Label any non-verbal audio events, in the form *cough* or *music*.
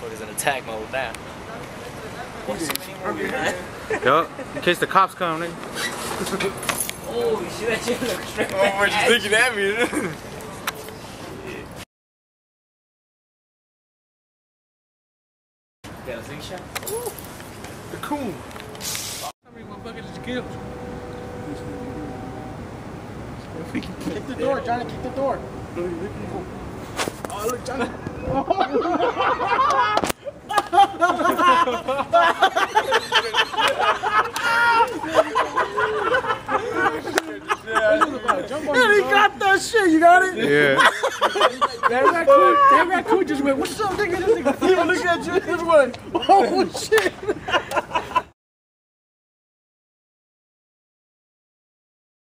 Motherfuckers in attack mode now. Yup. In case the cops come, nigga. Holy shit, that shit looks straight. Oh, what you thinking at me? Got a sing shot? the coon. Kick the door, Johnny, kick the door. Oh, look, Johnny. *laughs* Oh, Yeah, he got that shit, you got it? Yeah. *laughs* That raccoon, that raccoon just went, what's up, nigga? This nigga, he look at you this way. Oh, shit.